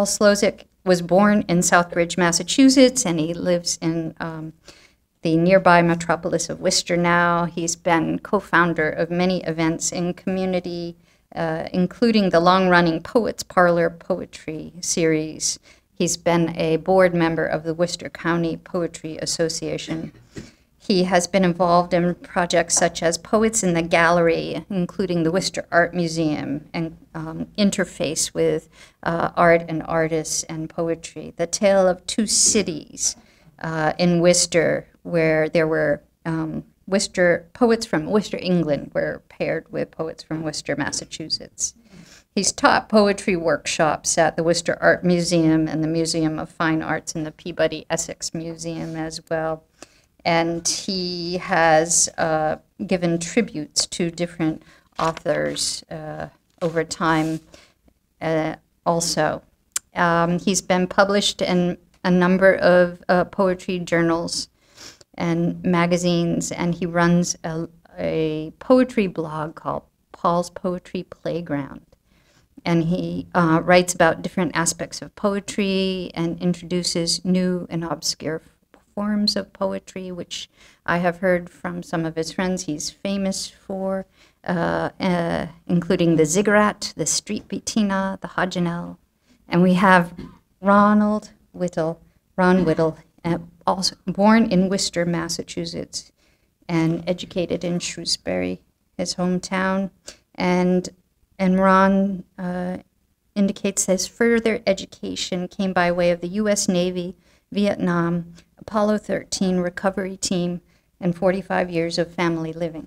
Paul Szlosek was born in Southbridge, Massachusetts, and he lives in um, the nearby metropolis of Worcester now. He's been co founder of many events in community, uh, including the long running Poets Parlor Poetry Series. He's been a board member of the Worcester County Poetry Association. He has been involved in projects such as Poets in the Gallery, including the Worcester Art Museum, and um, interface with uh, art and artists and poetry. The Tale of Two Cities uh, in Worcester, where there were um, Worcester poets from Worcester, England, were paired with poets from Worcester, Massachusetts. He's taught poetry workshops at the Worcester Art Museum and the Museum of Fine Arts and the Peabody Essex Museum as well and he has uh, given tributes to different authors uh, over time uh, also. Um, he's been published in a number of uh, poetry journals and magazines, and he runs a, a, poetry blog called Paul's Poetry Playground. And he uh, writes about different aspects of poetry and introduces new and obscure forms of poetry, which I have heard from some of his friends he's famous for, uh, uh, including the ziggurat, the street bettina, the hodgenel. And we have Ronald Whittle, Ron Whittle, uh, also born in Worcester, Massachusetts, and educated in Shrewsbury, his hometown. And, and Ron uh, indicates his further education came by way of the U.S. Navy, Vietnam, Apollo 13 recovery team, and 45 years of family living.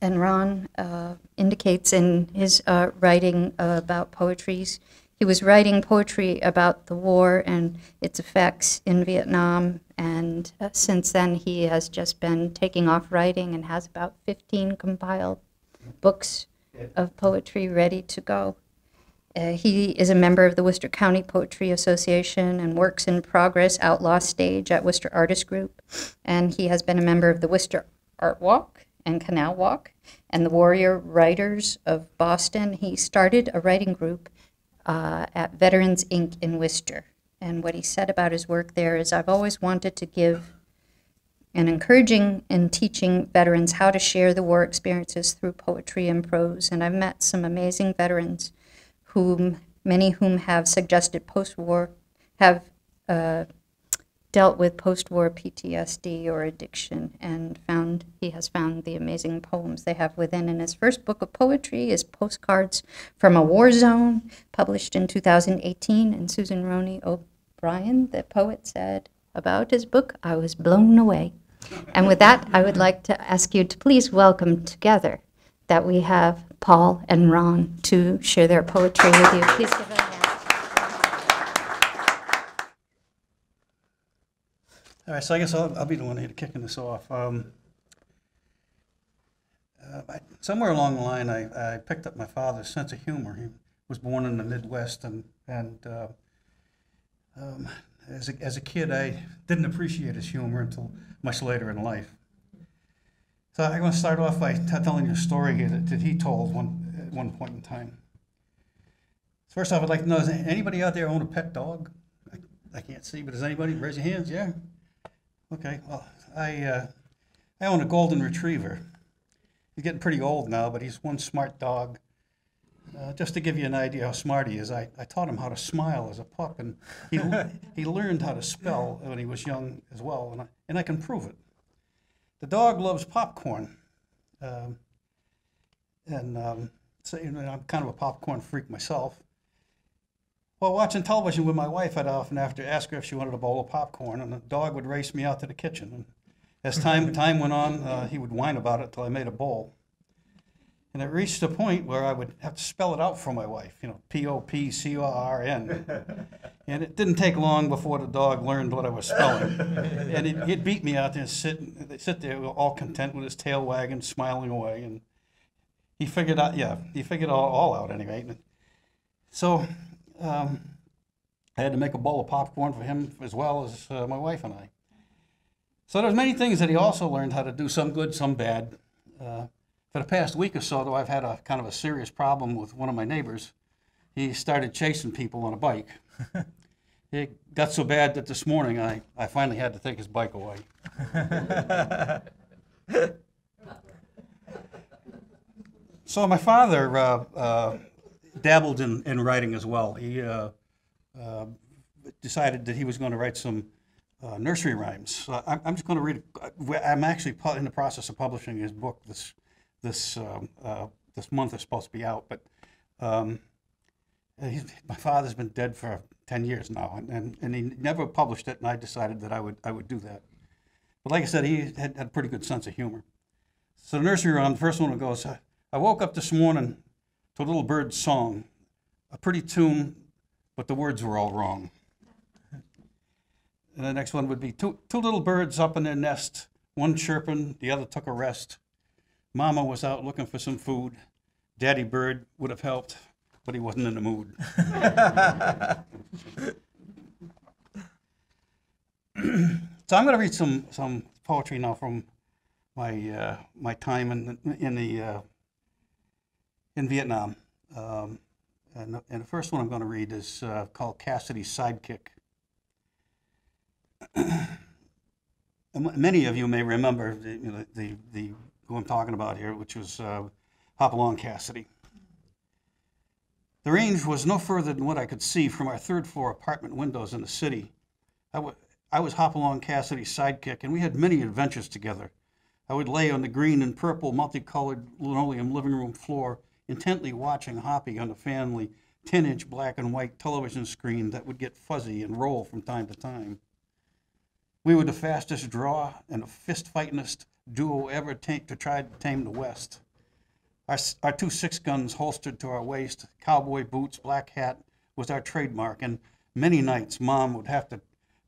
And Ron uh, indicates in his uh, writing uh, about poetries, he was writing poetry about the war and its effects in Vietnam. And uh, since then, he has just been taking off writing and has about 15 compiled books of poetry ready to go. Uh, he is a member of the Worcester County Poetry Association and works in progress Outlaw Stage at Worcester Artist Group. And he has been a member of the Worcester Art Walk and Canal Walk and the Warrior Writers of Boston. He started a writing group uh, at Veterans Inc. in Worcester. And what he said about his work there is I've always wanted to give and encouraging and teaching veterans how to share the war experiences through poetry and prose. And I've met some amazing veterans whom many whom have suggested post-war have uh, dealt with post-war PTSD or addiction and found he has found the amazing poems they have within. And his first book of poetry is Postcards from a War Zone, published in 2018. And Susan Roney O'Brien, the poet, said about his book, I was blown away. And with that, I would like to ask you to please welcome together that we have Paul and Ron to share their poetry with you. Please give them a hand. All right, so I guess I'll, I'll be the one here kicking this off. Um, uh, I, somewhere along the line, I, I picked up my father's sense of humor. He was born in the Midwest, and and uh, um, as a, as a kid, I didn't appreciate his humor until much later in life. So I'm going to start off by telling you a story here that, that he told one at one point in time. First off, I'd like to know: Does anybody out there own a pet dog? I, I can't see, but does anybody raise your hands? Yeah. Okay. Well, I uh, I own a golden retriever. He's getting pretty old now, but he's one smart dog. Uh, just to give you an idea how smart he is, I, I taught him how to smile as a pup, and he, he learned how to spell when he was young as well, and I, and I can prove it. The dog loves popcorn. Um, and um, so, you know, I'm kind of a popcorn freak myself. While watching television with my wife, I'd often have to ask her if she wanted a bowl of popcorn, and the dog would race me out to the kitchen. And as time, time went on, uh, he would whine about it till I made a bowl. And it reached a point where I would have to spell it out for my wife, you know, P O P C O R N. And it didn't take long before the dog learned what I was spelling. and it, he'd beat me out there and sit, sit there all content with his tail wagging, smiling away. And he figured out, yeah, he figured all, all out anyway. So um, I had to make a bowl of popcorn for him as well as uh, my wife and I. So there's many things that he also learned how to do, some good, some bad. Uh, for the past week or so, though, I've had a kind of a serious problem with one of my neighbors. he started chasing people on a bike. It got so bad that this morning I, I finally had to take his bike away. So my father uh, uh, dabbled in, in writing as well. He uh, uh, decided that he was going to write some uh, nursery rhymes. So I'm, I'm just going to read. I'm actually pu- in the process of publishing his book this this um, uh, this month is supposed to be out, but um, he's, my father's been dead for ten years now, and, and, and he never published it. And I decided that I would I would do that. But like I said, he had, had a pretty good sense of humor. So the nursery rhyme, the first one goes. Uh, I woke up this morning to a little bird's song, a pretty tune, but the words were all wrong. And the next one would be two, two little birds up in their nest, one chirping, the other took a rest. Mama was out looking for some food. Daddy bird would have helped, but he wasn't in the mood. so I'm going to read some, some poetry now from my, uh, my time in, in the uh, in Vietnam. Um, and, the, and the first one I'm going to read is uh, called Cassidy's Sidekick. Many of you may remember the, you know, the, the, who I'm talking about here, which was uh, Hopalong Cassidy. The range was no further than what I could see from our third floor apartment windows in the city. I I was Hopalong Cassidy's sidekick, and we had many adventures together. I would lay on the green and purple multicolored linoleum living room floor, intently watching Hoppy on the family 10 inch black and white television screen that would get fuzzy and roll from time to time. We were the fastest draw and the fist fightingest duo ever to try to tame the West. Our, our two six guns holstered to our waist, cowboy boots, black hat was our trademark, and many nights Mom would have to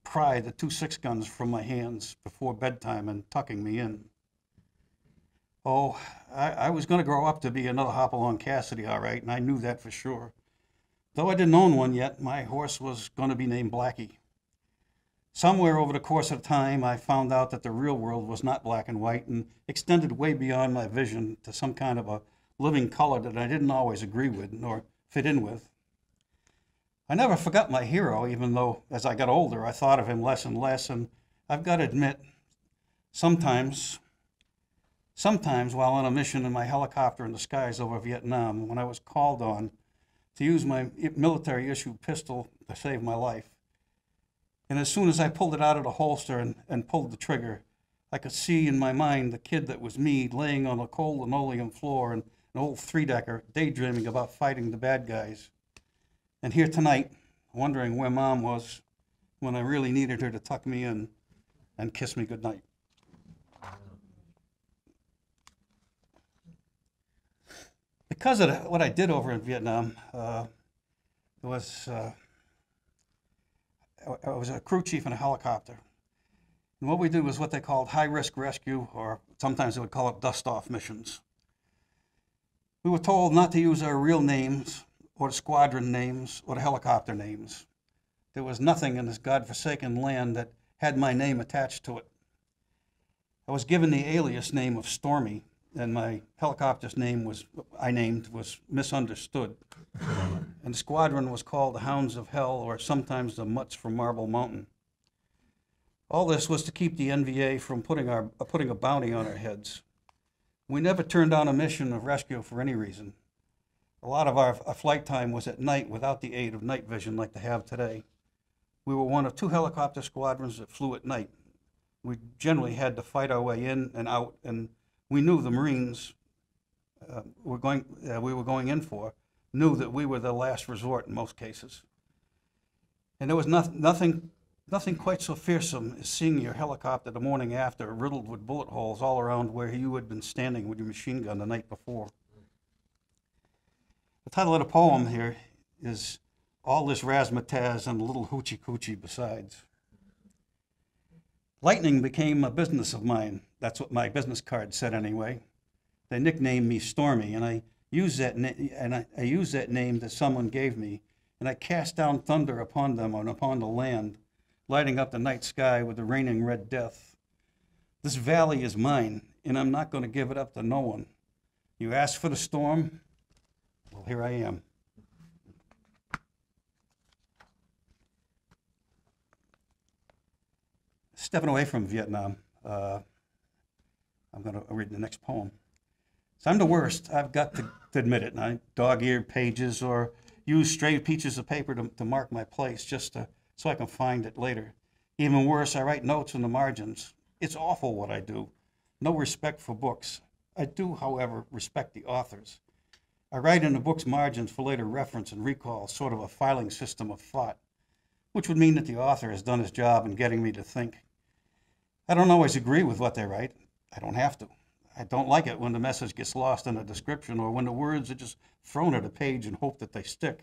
pry the two six guns from my hands before bedtime and tucking me in. Oh, I, I was going to grow up to be another Hopalong Cassidy, all right, and I knew that for sure. Though I didn't own one yet, my horse was going to be named Blackie. Somewhere over the course of time, I found out that the real world was not black and white and extended way beyond my vision to some kind of a living color that I didn't always agree with nor fit in with. I never forgot my hero, even though as I got older, I thought of him less and less. And I've got to admit, sometimes, sometimes while on a mission in my helicopter in the skies over Vietnam, when I was called on to use my military issue pistol to save my life, and as soon as I pulled it out of the holster and, and pulled the trigger, I could see in my mind the kid that was me laying on a cold linoleum floor in an old three decker, daydreaming about fighting the bad guys. And here tonight, wondering where mom was when I really needed her to tuck me in and kiss me goodnight. Because of what I did over in Vietnam, uh, it was. Uh, I was a crew chief in a helicopter. And what we did was what they called high risk rescue, or sometimes they would call it dust off missions. We were told not to use our real names, or the squadron names, or the helicopter names. There was nothing in this godforsaken land that had my name attached to it. I was given the alias name of Stormy, and my helicopter's name was, I named, was misunderstood and the squadron was called the Hounds of Hell, or sometimes the Mutts from Marble Mountain. All this was to keep the NVA from putting, our, uh, putting a bounty on our heads. We never turned down a mission of rescue for any reason. A lot of our, our flight time was at night without the aid of night vision like they have today. We were one of two helicopter squadrons that flew at night. We generally had to fight our way in and out, and we knew the Marines uh, were going, uh, we were going in for knew that we were the last resort in most cases. And there was nothing, nothing, nothing quite so fearsome as seeing your helicopter the morning after riddled with bullet holes all around where you had been standing with your machine gun the night before. The title of the poem here is All This Razzmatazz and a Little Hoochie Coochie Besides. Lightning became a business of mine. That's what my business card said anyway. They nicknamed me Stormy, and I used that and I, I used that name that someone gave me, and I cast down thunder upon them and upon the land, lighting up the night sky with the raining red death. This valley is mine, and I'm not going to give it up to no one. You asked for the storm? Well, here I am. Stepping away from Vietnam, uh, I'm going to read the next poem. So I'm the worst. I've got to, to admit it. And I dog-eared pages or use stray pieces of paper to, to mark my place just to, so I can find it later. Even worse, I write notes in the margins. It's awful what I do. No respect for books. I do, however, respect the authors. I write in the book's margins for later reference and recall, sort of a filing system of thought, which would mean that the author has done his job in getting me to think. I don't always agree with what they write. I don't have to. I don't like it when the message gets lost in a description or when the words are just thrown at a page and hope that they stick.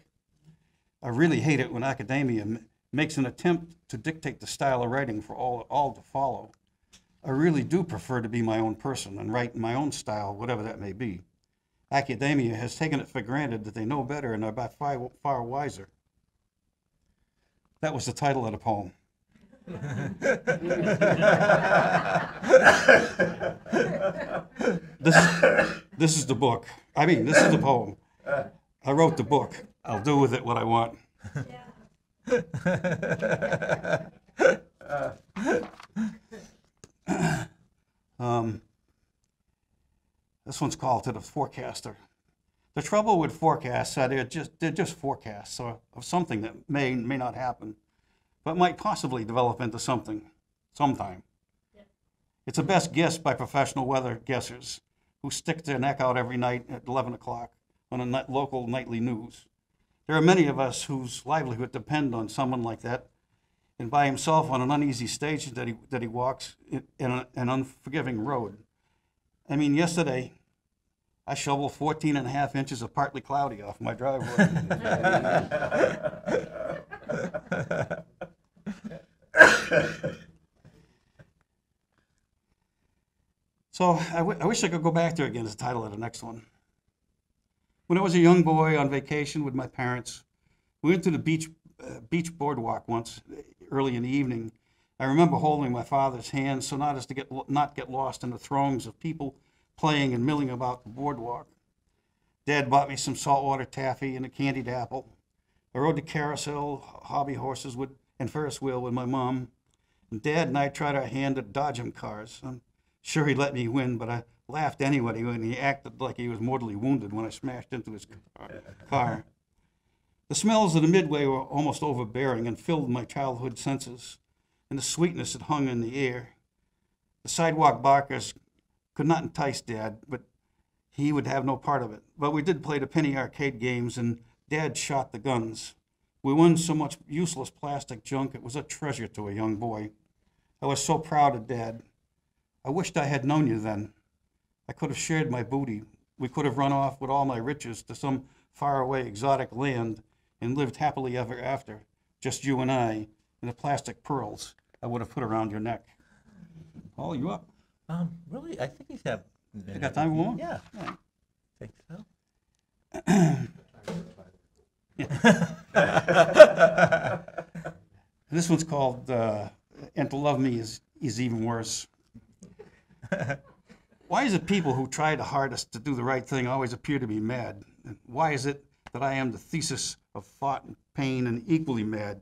I really hate it when academia makes an attempt to dictate the style of writing for all, all to follow. I really do prefer to be my own person and write in my own style, whatever that may be. Academia has taken it for granted that they know better and are by far, far wiser. That was the title of the poem. This, this is the book. I mean, this is the poem. I wrote the book. I'll do with it what I want. um, this one's called to the forecaster. The trouble with forecasts are they're just they're just forecasts of something that may may not happen, but might possibly develop into something sometime. It's a best guess by professional weather guessers who stick their neck out every night at 11 o'clock on a ni- local nightly news. There are many of us whose livelihood depend on someone like that, and by himself on an uneasy stage that he, that he walks in in a, an unforgiving road. I mean, yesterday, I shoveled 14 and a half inches of partly cloudy off my driveway. so I, wish I could go back there again as the title of the next one. When I was a young boy on vacation with my parents, we went to the beach, uh, beach boardwalk once early in the evening. I remember holding my father's hand so not as to get not get lost in the throngs of people playing and milling about the boardwalk. Dad bought me some saltwater taffy and a candied apple. I rode the carousel, hobby horses with, and Ferris wheel with my mom. And Dad and I tried our hand at dodgem cars. I'm sure he let me win, but I laughed anyway when he acted like he was mortally wounded when I smashed into his car. The smells of the Midway were almost overbearing and filled my childhood senses, and the sweetness that hung in the air. The sidewalk barkers could not entice Dad, but he would have no part of it. But we did play the penny arcade games, and Dad shot the guns. We won so much useless plastic junk, it was a treasure to a young boy. I was so proud of Dad. I wished I had known you then. I could have shared my booty. We could have run off with all my riches to some faraway exotic land and lived happily ever after, just you and I, and the plastic pearls I would have put around your neck. Oh, you up? Um, really, I think he's have. You got time for one? Yeah, Yeah. think so. This one's called uh, "And to Love Me Is Is Even Worse." Why is it people who try the hardest to do the right thing always appear to be mad? And why is it that I am the thesis of thought and pain and equally mad?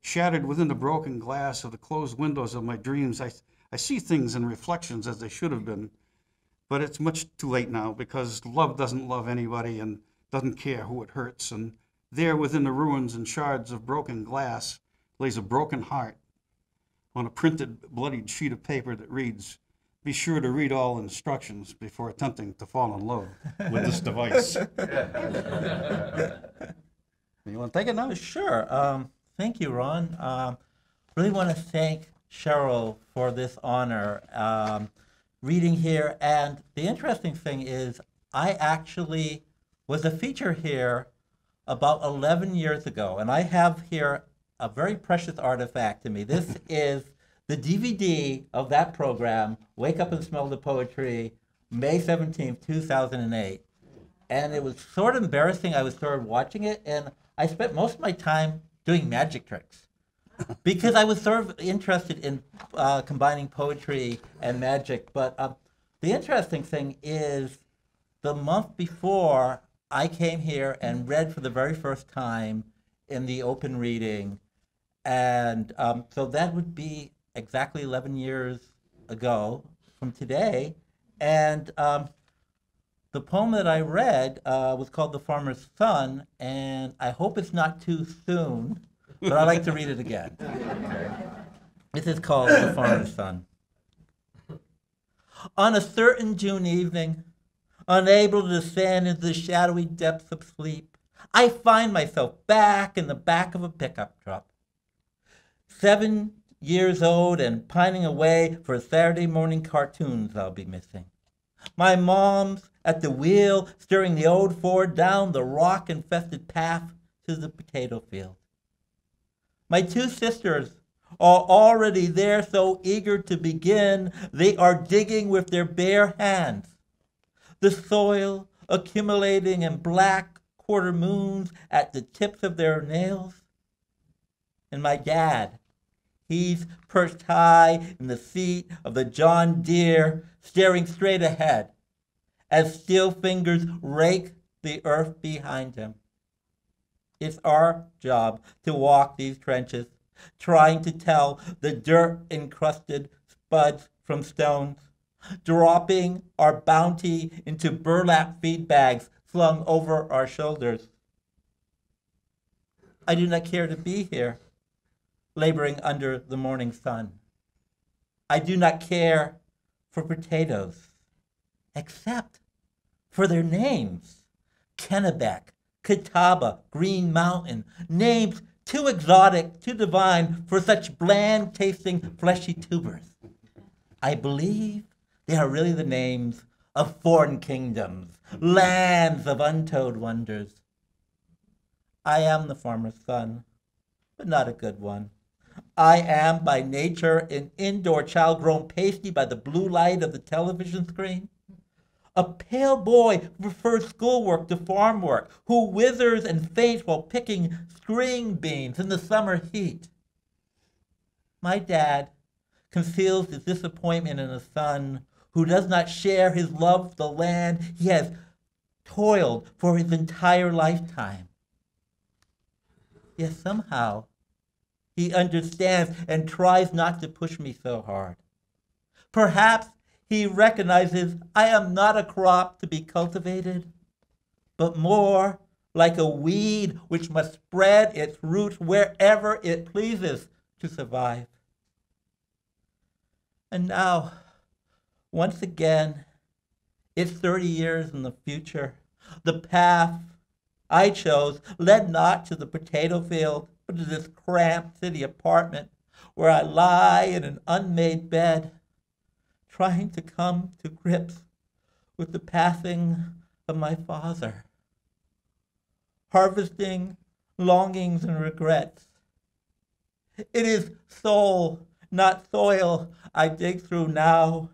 Shattered within the broken glass of the closed windows of my dreams, I, I see things and reflections as they should have been. But it's much too late now because love doesn't love anybody and doesn't care who it hurts. And there within the ruins and shards of broken glass lays a broken heart on a printed, bloodied sheet of paper that reads, Be sure to read all instructions before attempting to fall in love with this device. you want to take it now? Sure. Um, thank you, Ron. Um, really want to thank Cheryl for this honor um, reading here. And the interesting thing is, I actually was a feature here about 11 years ago, and I have here a very precious artifact to me. This is the DVD of that program, Wake Up and Smell the Poetry, May 17th, 2008 and it was sort of embarrassing. I was sort of watching it, and I spent most of my time doing magic tricks because I was sort of interested in uh, combining poetry and magic. But um, the interesting thing is, the month before I came here and read for the very first time in the open reading, and um, so that would be exactly 11 years ago from today. And um, the poem that I read uh, was called The Farmer's Son, and I hope it's not too soon, but I'd like to read it again. This is called The Farmer's Son. On a certain June evening, unable to descend into the shadowy depths of sleep, I find myself back in the back of a pickup truck. Seven years old and pining away for Saturday morning cartoons I'll be missing. My mom's at the wheel, steering the old Ford down the rock infested path to the potato field. My two sisters are already there, so eager to begin, they are digging with their bare hands. The soil accumulating in black quarter moons at the tips of their nails. And my dad, he's perched high in the seat of the John Deere, staring straight ahead as steel fingers rake the earth behind him. It's our job to walk these trenches, trying to tell the dirt encrusted spuds from stones, dropping our bounty into burlap feed bags slung over our shoulders. I do not care to be here, laboring under the morning sun. I do not care for potatoes, except for their names. Kennebec, Catawba, Green Mountain, names too exotic, too divine for such bland tasting fleshy tubers. I believe they are really the names of foreign kingdoms, lands of untold wonders. I am the farmer's son, but not a good one. I am by nature an indoor child grown pasty by the blue light of the television screen. A pale boy who prefers schoolwork to farm work, who withers and faints while picking string beans in the summer heat. My dad conceals his disappointment in a son who does not share his love for the land he has toiled for his entire lifetime. Yet somehow he understands and tries not to push me so hard. Perhaps he recognizes I am not a crop to be cultivated, but more like a weed which must spread its roots wherever it pleases to survive. And now, once again, it's 30 years in the future. The path I chose led not to the potato field, but to this cramped city apartment where I lie in an unmade bed, trying to come to grips with the passing of my father, harvesting longings and regrets. It is soul, not soil, I dig through now,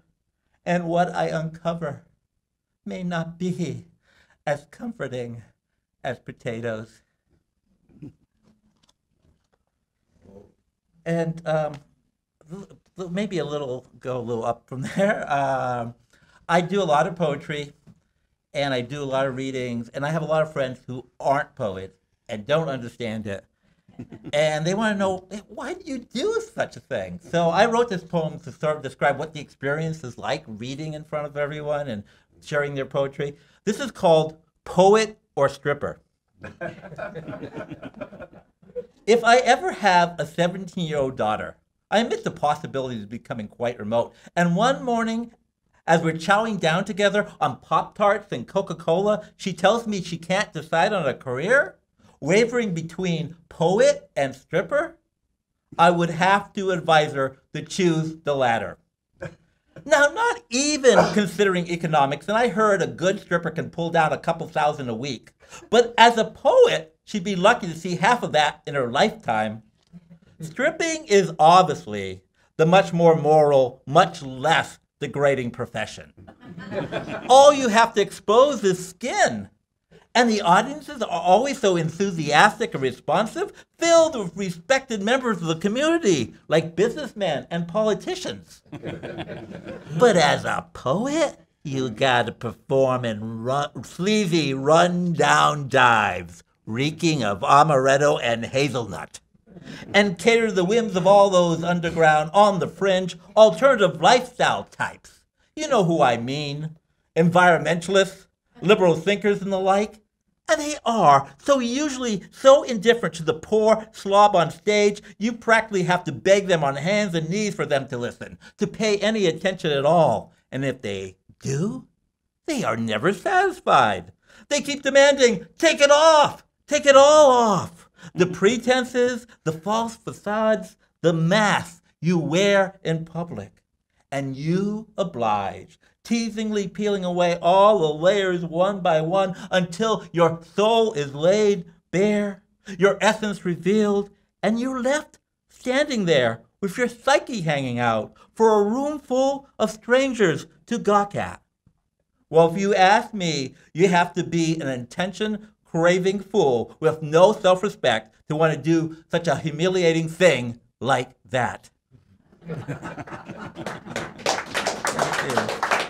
and what I uncover may not be as comforting as potatoes. And um, maybe a little, go a little up from there. Um, I do a lot of poetry and I do a lot of readings, and I have a lot of friends who aren't poets and don't understand it. And they want to know why do you do such a thing? So I wrote this poem to sort of describe what the experience is like reading in front of everyone and sharing their poetry. This is called Poet or Stripper. if I ever have a 17 year old daughter, I admit the possibility of becoming quite remote. And one morning, as we're chowing down together on Pop Tarts and Coca Cola, she tells me she can't decide on a career, wavering between poet and stripper. I would have to advise her to choose the latter. Now, not even considering economics, and I heard a good stripper can pull down a couple thousand a week, but as a poet, she'd be lucky to see half of that in her lifetime. Stripping is obviously the much more moral, much less degrading profession. All you have to expose is skin. And the audiences are always so enthusiastic and responsive, filled with respected members of the community, like businessmen and politicians. but as a poet, you gotta perform in run, sleazy, run-down dives, reeking of amaretto and hazelnut. and cater to the whims of all those underground, on the fringe, alternative lifestyle types. You know who I mean environmentalists, liberal thinkers, and the like. And they are so usually so indifferent to the poor slob on stage, you practically have to beg them on hands and knees for them to listen, to pay any attention at all. And if they do, they are never satisfied. They keep demanding, take it off, take it all off. The pretenses, the false facades, the mask you wear in public. And you oblige, teasingly peeling away all the layers one by one until your soul is laid bare, your essence revealed, and you're left standing there with your psyche hanging out for a room full of strangers to gawk at. Well, if you ask me, you have to be an attention craving fool with no self respect to want to do such a humiliating thing like that.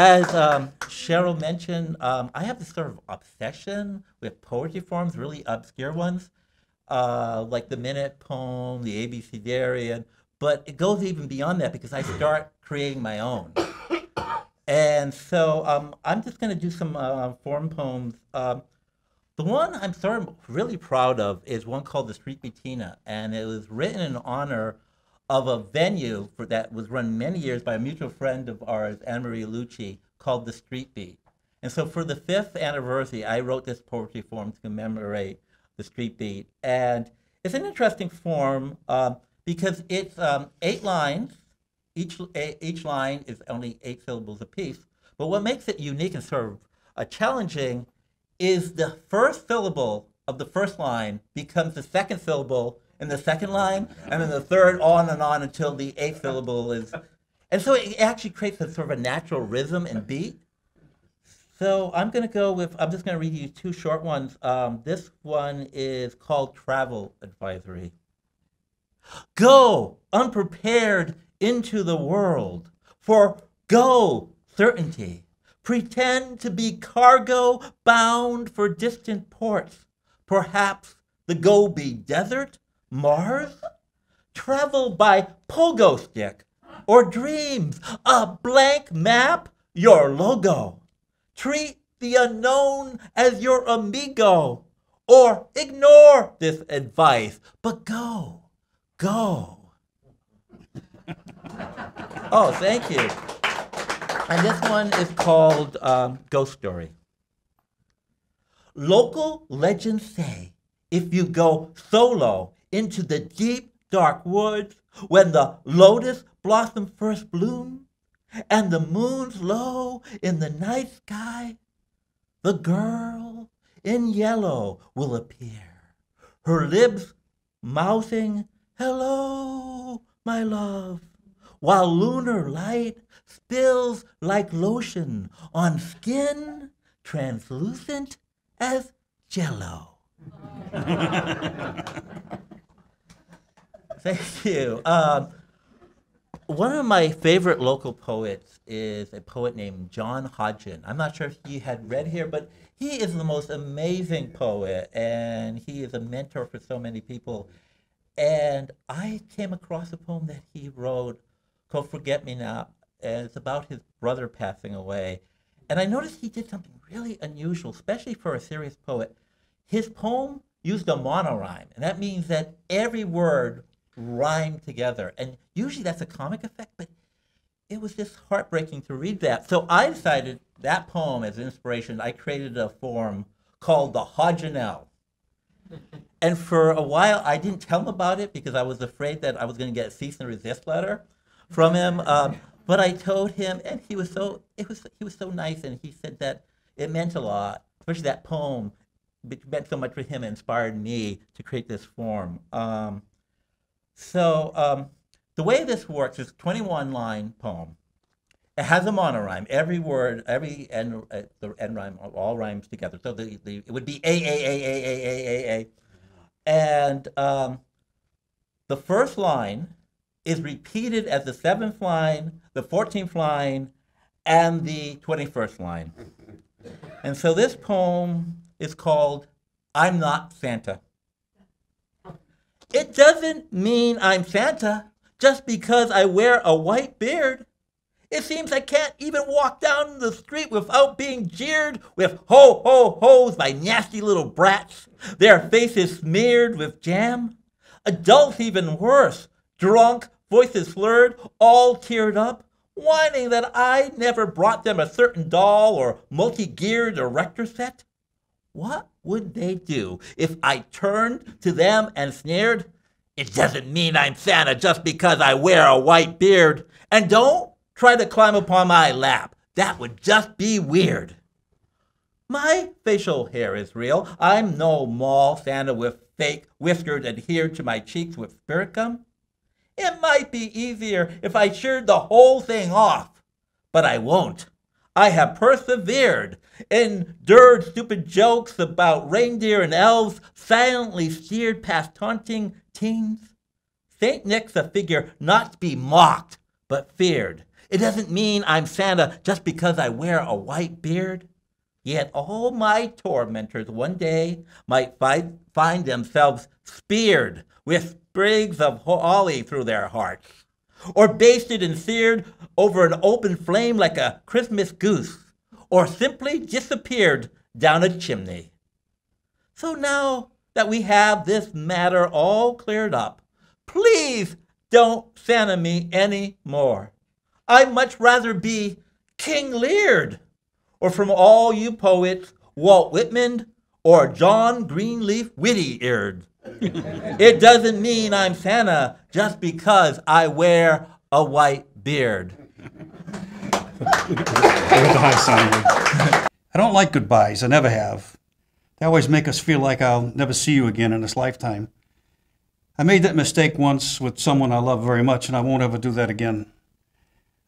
As um, Cheryl mentioned, um, I have this sort of obsession with poetry forms, really obscure ones, uh, like the Minute Poem, the ABCDarian, but it goes even beyond that because I start creating my own. And so um, I'm just going to do some uh, form poems. Um, the one I'm sort of really proud of is one called The Street Bettina, and it was written in honor of a venue for, that was run many years by a mutual friend of ours, Anne Marie Lucci, called The Street Beat. And so for the fifth anniversary, I wrote this poetry form to commemorate The Street Beat. And it's an interesting form uh, because it's um, eight lines. Each, each line is only eight syllables apiece. But what makes it unique and sort of uh, challenging is the first syllable of the first line becomes the second syllable in the second line, and then the third on and on until the eighth syllable is. And so it actually creates a sort of a natural rhythm and beat. So I'm going to go with, I'm just going to read you two short ones. Um, this one is called Travel Advisory. Go unprepared into the world, for go certainty. Pretend to be cargo bound for distant ports, perhaps the Gobi Desert, Mars? Travel by pogo stick or dreams, a blank map, your logo. Treat the unknown as your amigo or ignore this advice, but go, go. oh, thank you. And this one is called um, Ghost Story. Local legends say if you go solo into the deep, dark woods when the lotus blossom first blooms and the moon's low in the night sky, the girl in yellow will appear, her lips mouthing, Hello, my love, while lunar light spills like lotion on skin translucent as jello. Thank you. Um, one of my favorite local poets is a poet named John Hodgen. I'm not sure if he had read here, but he is the most amazing poet, and he is a mentor for so many people. And I came across a poem that he wrote called Forget Me Not, and it's about his brother passing away. And I noticed he did something really unusual, especially for a serious poet. His poem used a monorhyme, and that means that every word rhymed together. And usually that's a comic effect, but it was just heartbreaking to read that. So I decided that poem as inspiration, I created a form called the Hodginell. and for a while, I didn't tell him about it because I was afraid that I was going to get a cease and resist letter from him. Um, but I told him, and he was so it was he was so nice, and he said that it meant a lot, especially that poem. It meant so much for him, and inspired me to create this form. Um, so um, the way this works is 21 line poem. It has a monorhyme. Every word, every end, uh, the end rhyme all rhymes together. So the, the it would be a a a a a a a a, and um, the first line is repeated as the seventh line, the 14th line, and the 21st line. And so this poem is called I'm Not Santa. It doesn't mean I'm Santa just because I wear a white beard. It seems I can't even walk down the street without being jeered with ho ho ho's by nasty little brats, their faces smeared with jam. Adults even worse, drunk, voices slurred, all teared up, whining that I never brought them a certain doll or multi-geared erector set. What would they do if I turned to them and sneered? It doesn't mean I'm Santa just because I wear a white beard. And don't try to climb upon my lap. That would just be weird. My facial hair is real. I'm no mall Santa with fake whiskers adhered to my cheeks with spirit gum. It might be easier if I sheared the whole thing off, but I won't. I have persevered, endured stupid jokes about reindeer and elves, silently steered past taunting teens. Saint Nick's a figure not to be mocked, but feared. It doesn't mean I'm Santa just because I wear a white beard. Yet all my tormentors one day might find, find themselves speared with sprigs of holly through their hearts, or basted and seared over an open flame like a Christmas goose, or simply disappeared down a chimney. So now that we have this matter all cleared up, please don't Santa me any more. I'd much rather be King Lear, or from all you poets, Walt Whitman or John Greenleaf Whittier. it doesn't mean I'm Santa just because I wear a white beard. I don't like goodbyes. I never have. They always make us feel like I'll never see you again in this lifetime. I made that mistake once with someone I love very much, and I won't ever do that again.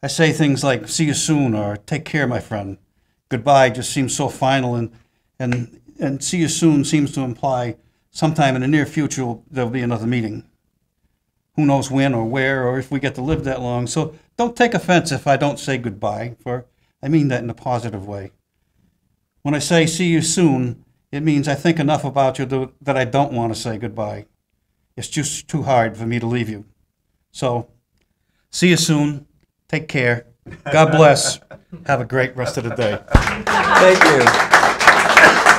I say things like, see you soon, or take care, my friend. Goodbye just seems so final, and, and, and see you soon seems to imply sometime in the near future there'll be another meeting. Who knows when or where, or if we get to live that long. So don't take offense if I don't say goodbye, for I mean that in a positive way. When I say see you soon, it means I think enough about you tho- that I don't want to say goodbye. It's just too hard for me to leave you. So, see you soon. Take care. God bless. Have a great rest of the day. Thank you.